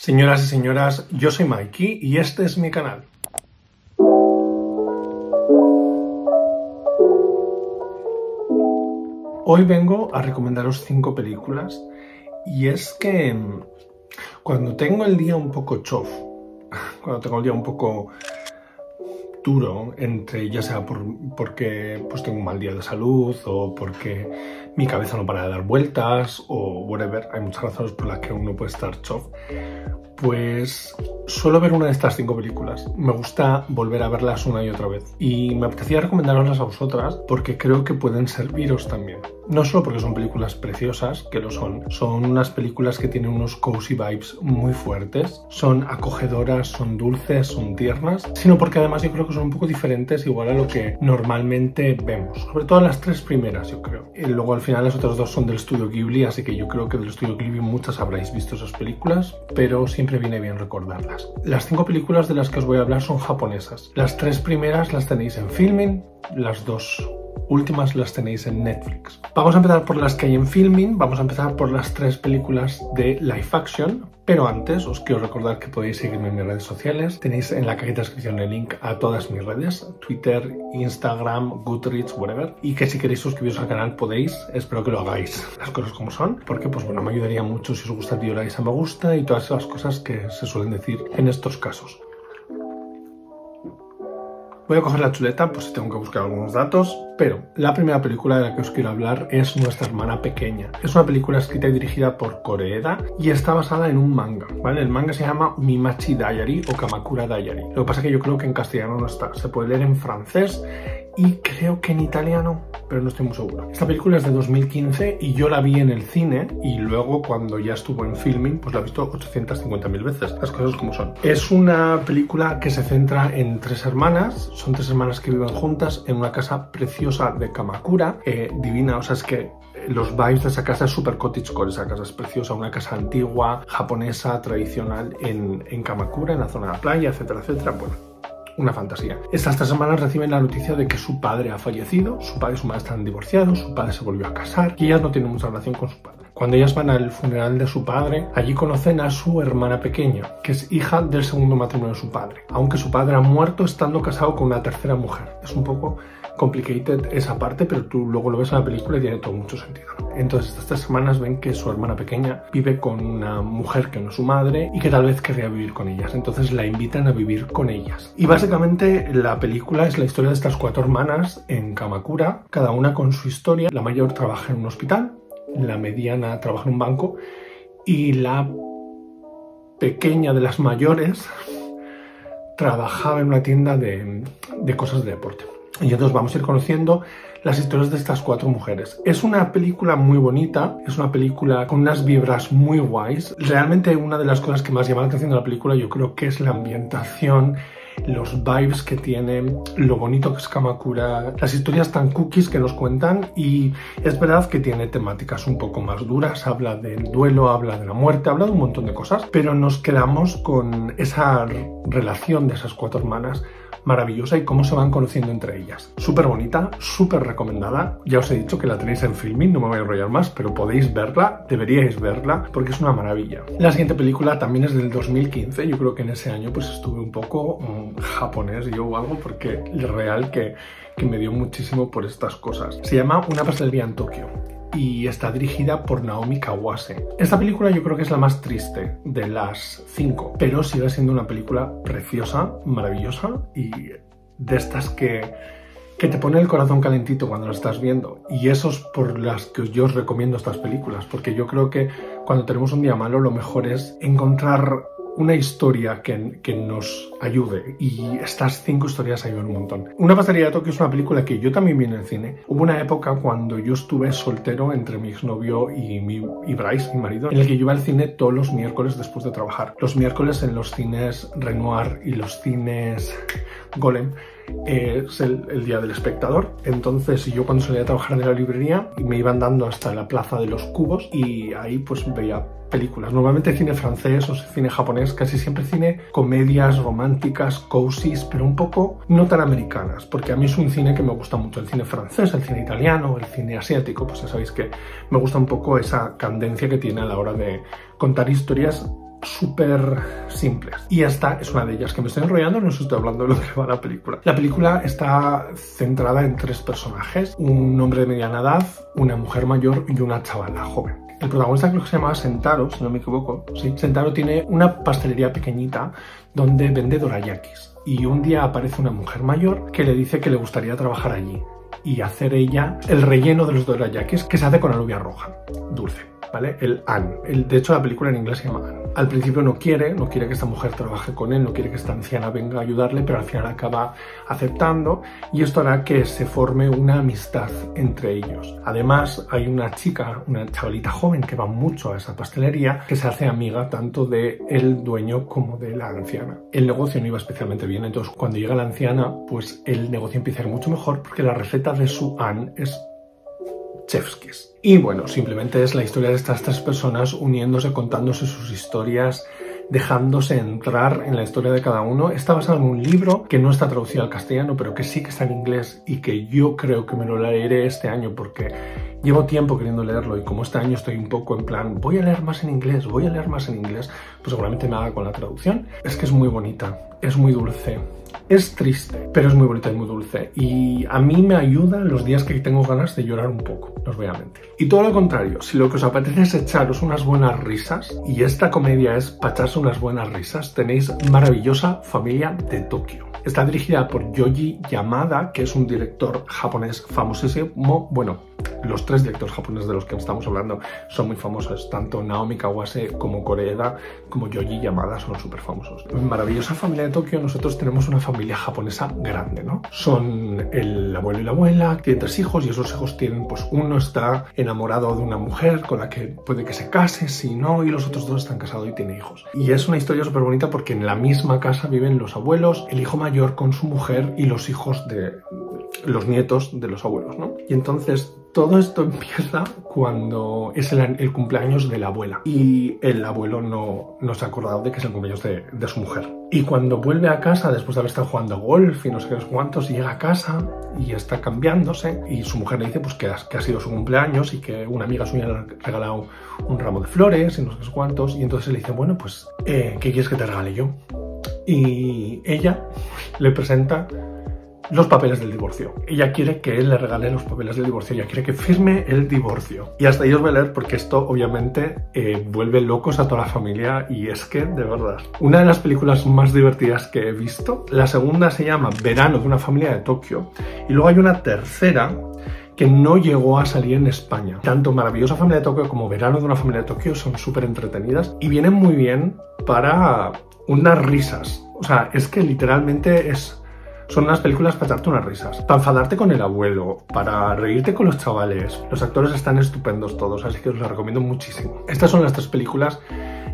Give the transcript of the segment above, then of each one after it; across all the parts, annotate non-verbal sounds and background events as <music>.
Señoras y señoras, yo soy Mikey y este es mi canal. Hoy vengo a recomendaros cinco películas y es que mm, cuando tengo el día un poco chof, <laughs> cuando tengo el día un poco duro, entre ya sea por, porque pues tengo un mal día de salud o porque mi cabeza no para de dar vueltas o whatever, hay muchas razones por las que uno puede estar chof, pues suelo ver una de estas cinco películas. Me gusta volver a verlas una y otra vez. Y me apetecía recomendaroslas a vosotras porque creo que pueden serviros también. No solo porque son películas preciosas, que lo son, son unas películas que tienen unos cozy vibes muy fuertes, son acogedoras, son dulces, son tiernas, sino porque además yo creo que son un poco diferentes igual a lo que normalmente vemos. Sobre todo las tres primeras, yo creo. Luego al final las otras dos son del estudio Ghibli, así que yo creo que del estudio Ghibli muchas habréis visto esas películas, pero siempre viene bien recordarlas. Las cinco películas de las que os voy a hablar son japonesas. Las tres primeras las tenéis en Filming, las dos últimas las tenéis en Netflix. Vamos a empezar por las que hay en filming, vamos a empezar por las tres películas de live action, pero antes os quiero recordar que podéis seguirme en mis redes sociales. Tenéis en la cajita de descripción el link a todas mis redes, Twitter, Instagram, Goodreads, whatever, y que si queréis suscribiros al canal podéis, espero que lo hagáis, las cosas como son, porque pues bueno, me ayudaría mucho si os gusta el vídeo le dais a me gusta y todas esas cosas que se suelen decir en estos casos. Voy a coger la chuleta, pues si tengo que buscar algunos datos, pero la primera película de la que os quiero hablar es Nuestra hermana pequeña. Es una película escrita y dirigida por Koreeda y está basada en un manga, ¿vale? El manga se llama Mimachi Diary o Kamakura Diary. Lo que pasa es que yo creo que en castellano no está, se puede leer en francés y creo que en italiano, pero no estoy muy seguro. Esta película es de 2015 y yo la vi en el cine y luego cuando ya estuvo en filming, pues la he visto 850.000 veces, las cosas como son. Es una película que se centra en tres hermanas, son tres hermanas que viven juntas en una casa preciosa de Kamakura, eh, divina, o sea, es que los vibes de esa casa es super cottagecore, esa casa es preciosa, una casa antigua, japonesa, tradicional en, en Kamakura, en la zona de la playa, etcétera, etcétera. Bueno, una fantasía. Estas tres semanas reciben la noticia de que su padre ha fallecido, su padre y su madre están divorciados, su padre se volvió a casar y ellas no tienen mucha relación con su padre. Cuando ellas van al funeral de su padre, allí conocen a su hermana pequeña, que es hija del segundo matrimonio de su padre, aunque su padre ha muerto estando casado con una tercera mujer. Es un poco complicated esa parte, pero tú luego lo ves en la película y tiene todo mucho sentido. Entonces estas semanas ven que su hermana pequeña vive con una mujer que no es su madre y que tal vez querría vivir con ellas. Entonces la invitan a vivir con ellas. Y básicamente la película es la historia de estas cuatro hermanas en Kamakura, cada una con su historia. La mayor trabaja en un hospital, la mediana trabaja en un banco y la pequeña de las mayores <laughs> trabajaba en una tienda de, de cosas de deporte. Y entonces vamos a ir conociendo las historias de estas cuatro mujeres. Es una película muy bonita, es una película con unas vibras muy guays. Realmente una de las cosas que más llama la atención de la película yo creo que es la ambientación, los vibes que tiene, lo bonito que es Kamakura, las historias tan cookies que nos cuentan y es verdad que tiene temáticas un poco más duras, habla del duelo, habla de la muerte, habla de un montón de cosas, pero nos quedamos con esa relación de esas cuatro hermanas maravillosa y cómo se van conociendo entre ellas. Súper bonita, súper recomendada. Ya os he dicho que la tenéis en filming, no me voy a enrollar más, pero podéis verla, deberíais verla, porque es una maravilla. La siguiente película también es del 2015, yo creo que en ese año pues estuve un poco mm, japonés yo o algo, porque es real que, que me dio muchísimo por estas cosas. Se llama Una pastelera en Tokio y está dirigida por Naomi Kawase. Esta película yo creo que es la más triste de las cinco, pero sigue siendo una película preciosa, maravillosa y de estas que, que te pone el corazón calentito cuando lo estás viendo. Y eso es por las que yo os recomiendo estas películas, porque yo creo que cuando tenemos un día malo lo mejor es encontrar una historia que, que, nos ayude y estas cinco historias ayudan un montón. Una pasaría de Tokio es una película que yo también vi en el cine. Hubo una época cuando yo estuve soltero entre mi exnovio y, mi, y Bryce, mi marido, en el que yo iba al cine todos los miércoles después de trabajar. Los miércoles en los cines Renoir y los cines Golem es el, día del espectador. Entonces yo cuando salía a trabajar de la librería me iban dando hasta la plaza de los cubos y ahí pues veía películas. Normalmente cine francés o cine japonés, casi siempre cine comedias románticas, cozies, pero un poco no tan americanas, porque a mí es un cine que me gusta mucho, el cine francés, el cine italiano, el cine asiático, pues ya sabéis que me gusta un poco esa candencia que tiene a la hora de contar historias súper simples. Y esta es una de ellas que me estoy enrollando, no os estoy hablando de lo que va la película. La película está centrada en tres personajes, un hombre de mediana edad, una mujer mayor y una chavala joven. El protagonista creo que se llama Sentaro, si no me equivoco. Sí, Sentaro tiene una pastelería pequeñita donde vende dorayakis. Y un día aparece una mujer mayor que le dice que le gustaría trabajar allí y hacer ella el relleno de los dorayakis que se hace con alubia roja, dulce. ¿Vale? El An. El, de hecho, la película en inglés se llama. Al principio no quiere, no quiere que esta mujer trabaje con él, no quiere que esta anciana venga a ayudarle, pero al final acaba aceptando y esto hará que se forme una amistad entre ellos. Además, hay una chica, una chavalita joven que va mucho a esa pastelería, que se hace amiga tanto de el dueño como de la anciana. El negocio no iba especialmente bien, entonces cuando llega la anciana, pues el negocio empieza a ir mucho mejor porque la receta de su An es Chevskis. Y bueno, simplemente es la historia de estas tres personas uniéndose, contándose sus historias, dejándose entrar en la historia de cada uno. Está basado en un libro que no está traducido al castellano, pero que sí que está en inglés y que yo creo que me lo leeré este año porque llevo tiempo queriendo leerlo y como este año estoy un poco en plan, voy a leer más en inglés, voy a leer más en inglés, pues seguramente me haga con la traducción. Es que es muy bonita, es muy dulce, es triste, pero es muy bonita y muy dulce. Y a mí me ayuda los días que tengo ganas de llorar un poco, os voy a mentir. Y todo lo contrario, si lo que os apetece es echaros unas buenas risas, y esta comedia es para echarse unas buenas risas, tenéis maravillosa familia de Tokio. Está dirigida por Yoji Yamada, que es un director japonés famosísimo. Bueno, los tres directores japoneses de los que estamos hablando son muy famosos. Tanto Naomi Kawase como Koreeda como Yoji Yamada son súper famosos. Maravillosa familia de Tokio nosotros tenemos una familia japonesa grande, ¿no? Son el abuelo y la abuela, tienen tres hijos y esos hijos tienen, pues uno está enamorado de una mujer con la que puede que se case, si no, y los otros dos están casados y tienen hijos. Y es una historia súper bonita porque en la misma casa viven los abuelos, el hijo mayor con su mujer y los hijos de los nietos de los abuelos, ¿no? Y entonces todo esto <laughs> empieza cuando es el, cumpleaños de la abuela y el abuelo no, no se ha acordado de que es el cumpleaños de, su mujer. Y cuando vuelve a casa, después de haber estado jugando golf y no sé qué cuántos, llega a casa y está cambiándose y su mujer le dice pues, que, ha, sido su cumpleaños y que una amiga suya le ha regalado un ramo de flores y no sé cuántos. Y entonces le dice, bueno, pues, eh, ¿qué quieres que te regale yo? Y ella le presenta los papeles del divorcio. Ella quiere que él le regale los papeles del divorcio, ella quiere que firme el divorcio. Y hasta ahí os voy a leer porque esto obviamente eh, vuelve locos a toda la familia y es que, de verdad, una de las películas más divertidas que he visto. La segunda se llama Verano de una familia de Tokio y luego hay una tercera que no llegó a salir en España. Tanto Maravillosa Familia de Tokio como Verano de una familia de Tokio son súper entretenidas y vienen muy bien para unas risas. O sea, es que literalmente es son unas películas para echarte unas risas, para enfadarte con el abuelo, para reírte con los chavales. Los actores están estupendos todos, así que os las recomiendo muchísimo. Estas son las tres películas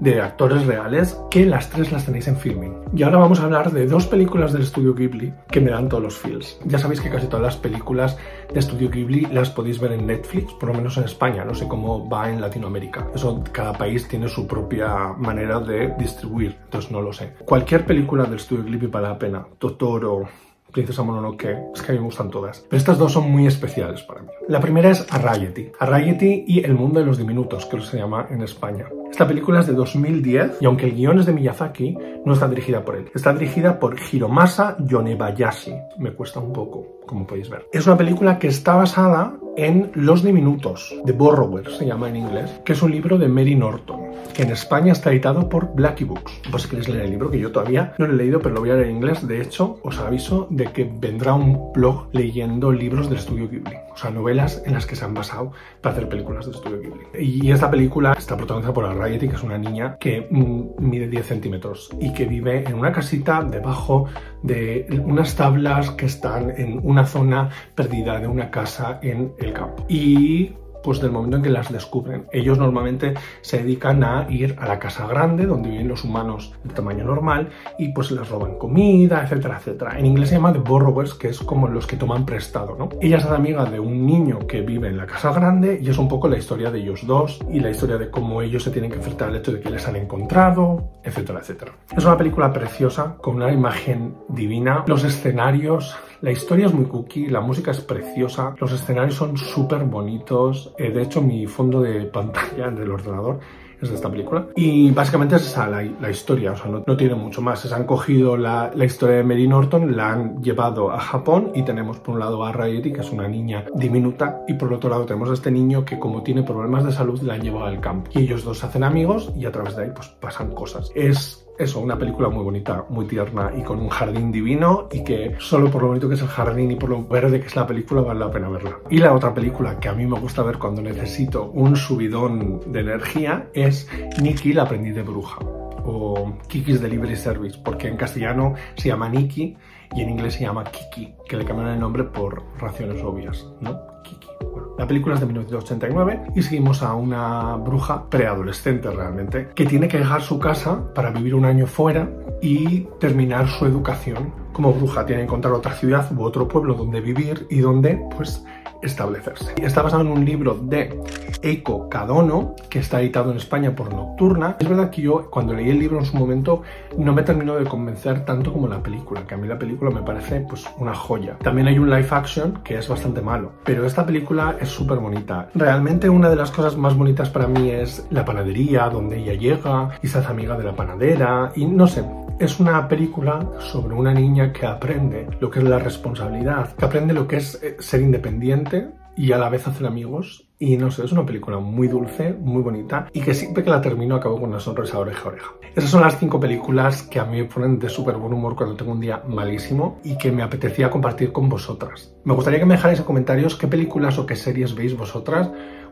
de actores reales que las tres las tenéis en filming. Y ahora vamos a hablar de dos películas del estudio Ghibli que me dan todos los feels. Ya sabéis que casi todas las películas de estudio Ghibli las podéis ver en Netflix, por lo menos en España, no sé cómo va en Latinoamérica. Eso cada país tiene su propia manera de distribuir, entonces no lo sé. Cualquier película del estudio Ghibli vale la pena. Totoro, Princesa Mononoke, es que a mí me gustan todas. Pero estas dos son muy especiales para mí. La primera es Arrietty. Arrietty y El mundo de los diminutos, que se llama en España. Esta película es de 2010 y aunque el guion es de Miyazaki, no está dirigida por él. Está dirigida por Hiromasa Yonebayashi. Me cuesta un poco, como podéis ver. Es una película que está basada en Los diminutos, de Borrower se llama en inglés, que es un libro de Mary Norton, que en España está editado por Blackie Books. Pues si queréis leer el libro, que yo todavía no lo he leído, pero lo voy a leer en inglés. De hecho, os aviso de que vendrá un blog leyendo libros del estudio Ghibli, o sea, novelas en las que se han basado para hacer películas del estudio Ghibli. Y esta película está protagonizada por Arrietty, que es una niña que mm, mide 10 centímetros y que vive en una casita debajo de unas tablas que están en una zona perdida de una casa en el campo. Y pues del momento en que las descubren. Ellos normalmente se dedican a ir a la casa grande donde viven los humanos de tamaño normal y pues les roban comida, etcétera, etcétera. En inglés se llama The Borrowers, que es como los que toman prestado, ¿no? Ella es amiga de un niño que vive en la casa grande y es un poco la historia de ellos dos y la historia de cómo ellos se tienen que enfrentar al hecho de que les han encontrado, etcétera, etcétera. Es una película preciosa, con una imagen divina, los escenarios, la historia es muy cookie, la música es preciosa, los escenarios son súper bonitos, eh, de hecho, mi fondo de <laughs> pantalla del ordenador es de esta película. Y básicamente es esa la, la historia, o sea, no, no, tiene mucho más. Se han cogido la, la, historia de Mary Norton, la han llevado a Japón y tenemos por un lado a Rairi, que es una niña diminuta, y por otro lado tenemos a este niño que como tiene problemas de salud la han llevado al campo. Y ellos dos se hacen amigos y a través de ahí pues pasan cosas. Es eso, una película muy bonita, muy tierna y con un jardín divino y que solo por lo bonito que es el jardín y por lo verde que es la película vale la pena verla. Y la otra película que a mí me gusta ver cuando necesito un subidón de energía es Nikki, la aprendiz de bruja o Kiki's Delivery Service, porque en castellano se llama Nikki y en inglés se llama Kiki, que le cambiaron el nombre por razones obvias, ¿no? Kiki. La película es de 1989 y seguimos a una bruja preadolescente realmente, que tiene que dejar su casa para vivir un año fuera y terminar su educación como bruja. Tiene que encontrar otra ciudad u otro pueblo donde vivir y donde, pues, establecerse. Está basado en un libro de Eiko Kadono, que está editado en España por Nocturna. Es verdad que yo cuando leí el libro en su momento no me terminó de convencer tanto como la película, que a mí la película me parece pues una joya. También hay un live action que es bastante malo, pero esta película es súper bonita. Realmente una de las cosas más bonitas para mí es la panadería, donde ella llega y se hace amiga de la panadera y no sé, es una película sobre una niña que aprende lo que es la responsabilidad, que aprende lo que es eh, ser independiente y a la vez hacer amigos. Y no sé, es una película muy dulce, muy bonita y que siempre que la termino acabo con una sonrisa oreja a oreja. Esas son las cinco películas que a mí me ponen de súper buen humor cuando tengo un día malísimo y que me apetecía compartir con vosotras. Me gustaría que me dejarais en comentarios qué películas o qué series veis vosotras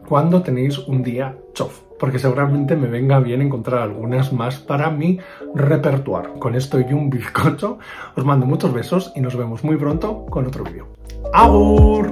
cuando tenéis un día chof, porque seguramente me venga bien encontrar algunas más para mi repertuar. Con esto y un bizcocho, os mando muchos besos y nos vemos muy pronto con otro vídeo. ¡Agur!